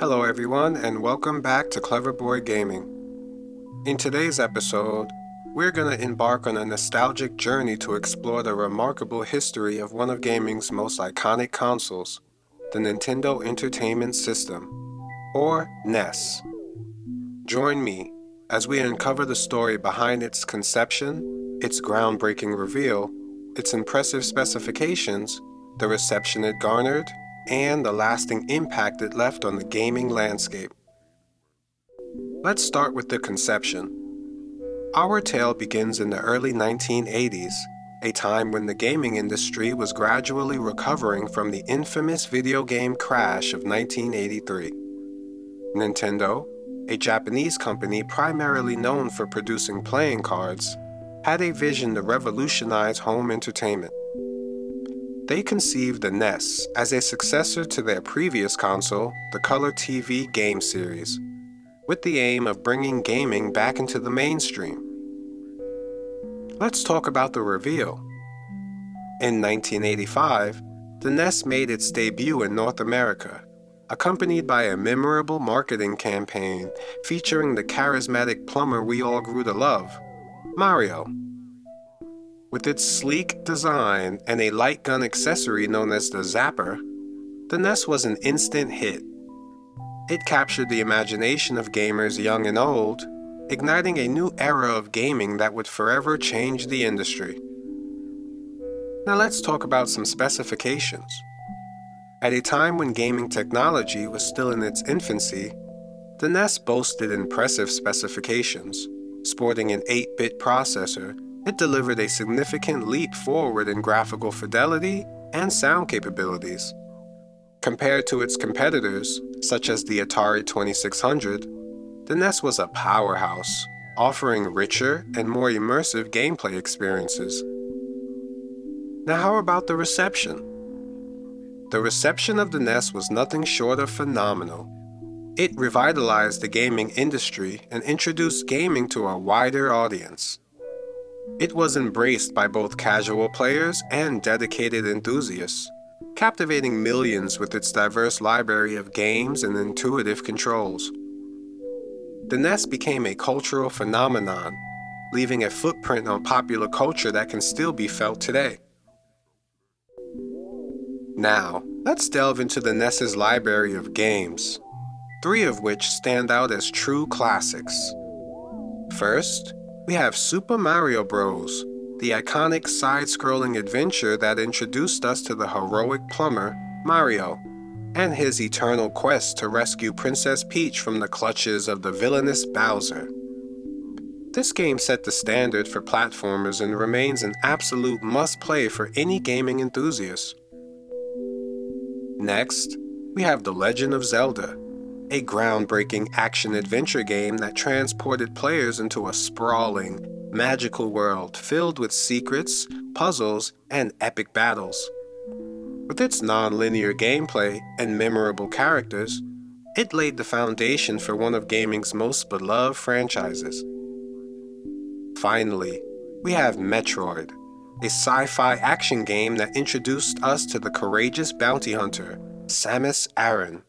Hello, everyone, and welcome back to Cleverboy Gaming. In today's episode, we're going to embark on a nostalgic journey to explore the remarkable history of one of gaming's most iconic consoles, the Nintendo Entertainment System, or NES. Join me as we uncover the story behind its conception, its groundbreaking reveal, its impressive specifications, the reception it garnered, and the lasting impact it left on the gaming landscape. Let's start with the conception. Our tale begins in the early 1980s, a time when the gaming industry was gradually recovering from the infamous video game crash of 1983. Nintendo, a Japanese company primarily known for producing playing cards, had a vision to revolutionize home entertainment. They conceived the NES as a successor to their previous console, the Color TV game series, with the aim of bringing gaming back into the mainstream. Let's talk about the reveal. In 1985, the NES made its debut in North America, accompanied by a memorable marketing campaign featuring the charismatic plumber we all grew to love, Mario. With its sleek design and a light gun accessory known as the Zapper, the NES was an instant hit. It captured the imagination of gamers young and old, igniting a new era of gaming that would forever change the industry. Now let's talk about some specifications. At a time when gaming technology was still in its infancy, the NES boasted impressive specifications. Sporting an 8 bit processor, it delivered a significant leap forward in graphical fidelity and sound capabilities. Compared to its competitors, such as the Atari 2600, the NES was a powerhouse, offering richer and more immersive gameplay experiences. Now, how about the reception? The reception of the NES was nothing short of phenomenal. It revitalized the gaming industry and introduced gaming to a wider audience. It was embraced by both casual players and dedicated enthusiasts, captivating millions with its diverse library of games and intuitive controls. The NES became a cultural phenomenon, leaving a footprint on popular culture that can still be felt today. Now, let's delve into the NES's library of games, three of which stand out as true classics. First, we have Super Mario Bros., the iconic side scrolling adventure that introduced us to the heroic plumber, Mario, and his eternal quest to rescue Princess Peach from the clutches of the villainous Bowser. This game set the standard for platformers and remains an absolute must play for any gaming enthusiast. Next, we have The Legend of Zelda, a groundbreaking action adventure game that transported players into a sprawling, magical world filled with secrets, puzzles, and epic battles. With its non linear gameplay and memorable characters, it laid the foundation for one of gaming's most beloved franchises. Finally, we have Metroid, a sci fi action game that introduced us to the courageous bounty hunter, Samus Aran.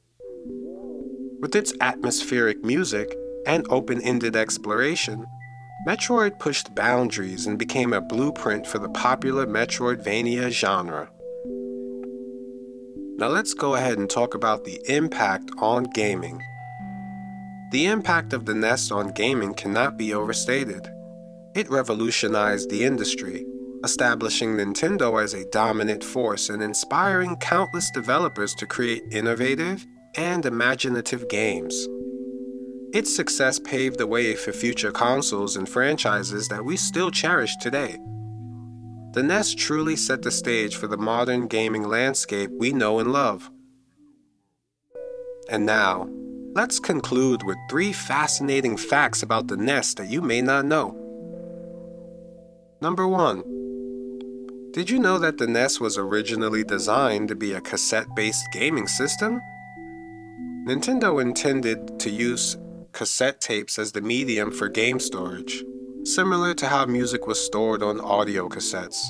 With its atmospheric music and open ended exploration, Metroid pushed boundaries and became a blueprint for the popular Metroidvania genre. Now let's go ahead and talk about the impact on gaming. The impact of the NES on gaming cannot be overstated. It revolutionized the industry, establishing Nintendo as a dominant force and inspiring countless developers to create innovative and imaginative games. Its success paved the way for future consoles and franchises that we still cherish today. The NES truly set the stage for the modern gaming landscape we know and love. And now, let's conclude with three fascinating facts about the NES that you may not know. Number 1. Did you know that the NES was originally designed to be a cassette based gaming system? Nintendo intended to use cassette tapes as the medium for game storage, similar to how music was stored on audio cassettes.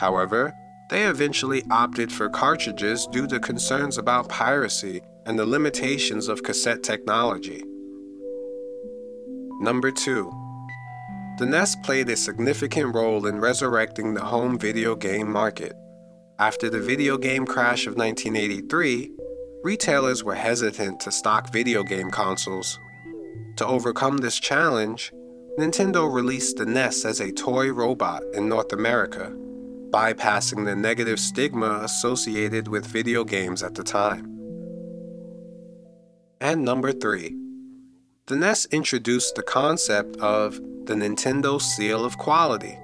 However, they eventually opted for cartridges due to concerns about piracy and the limitations of cassette technology. Number 2. The NES played a significant role in resurrecting the home video game market. After the video game crash of 1983, retailers were hesitant to stock video game consoles. To overcome this challenge, Nintendo released the NES as a toy robot in North America, bypassing the negative stigma associated with video games at the time. And number 3. The NES introduced the concept of the Nintendo Seal of Quality.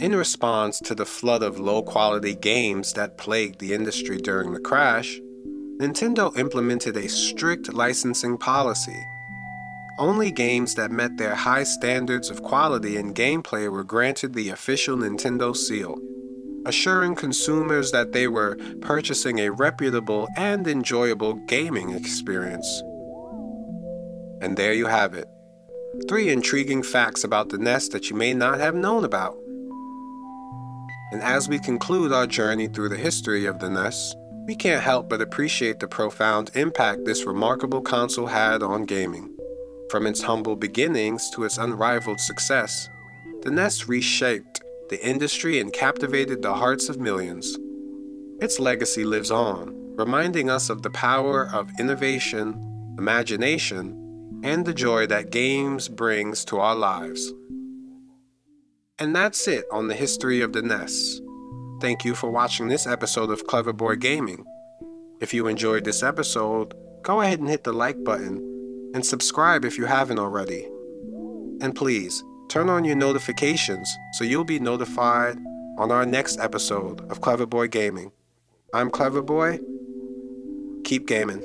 In response to the flood of low quality games that plagued the industry during the crash, Nintendo implemented a strict licensing policy. Only games that met their high standards of quality and gameplay were granted the official Nintendo seal, assuring consumers that they were purchasing a reputable and enjoyable gaming experience. And there you have it. Three intriguing facts about the NES that you may not have known about. And as we conclude our journey through the history of the NES, we can't help but appreciate the profound impact this remarkable console had on gaming. From its humble beginnings to its unrivaled success, the NES reshaped the industry and captivated the hearts of millions. Its legacy lives on, reminding us of the power of innovation, imagination, and the joy that games brings to our lives. And that's it on the history of the NES. Thank you for watching this episode of Cleverboy Gaming. If you enjoyed this episode, go ahead and hit the like button and subscribe if you haven't already. And please, turn on your notifications so you'll be notified on our next episode of Cleverboy Gaming. I'm Cleverboy. Keep gaming.